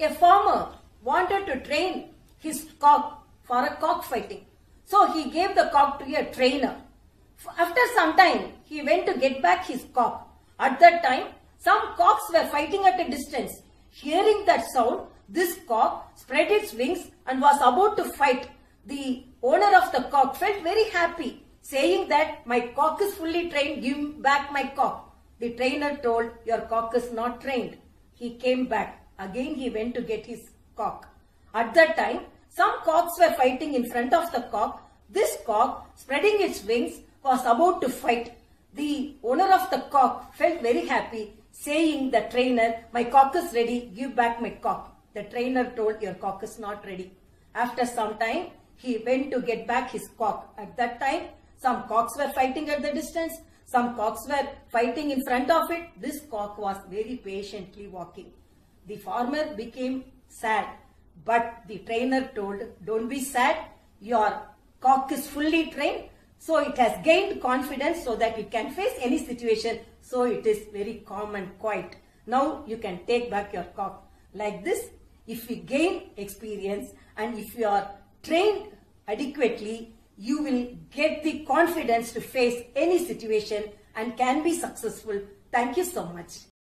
A farmer wanted to train his cock for a cockfighting. So he gave the cock to a trainer. After some time, he went to get back his cock. At that time, some cocks were fighting at a distance. Hearing that sound, this cock spread its wings and was about to fight. The owner of the cock felt very happy, saying that my cock is fully trained, give back my cock. The trainer told, your cock is not trained. He came back. Again he went to get his cock. At that time, some cocks were fighting in front of the cock. This cock, spreading its wings, was about to fight. The owner of the cock felt very happy, saying the trainer, my cock is ready, give back my cock. The trainer told, your cock is not ready. After some time, he went to get back his cock. At that time, some cocks were fighting at the distance. Some cocks were fighting in front of it. This cock was very patiently walking. The farmer became sad. But the trainer told, don't be sad. Your cock is fully trained. So it has gained confidence so that it can face any situation. So it is very calm and quiet. Now you can take back your cock. Like this, if we gain experience and if you are trained adequately, you will get the confidence to face any situation and can be successful. Thank you so much.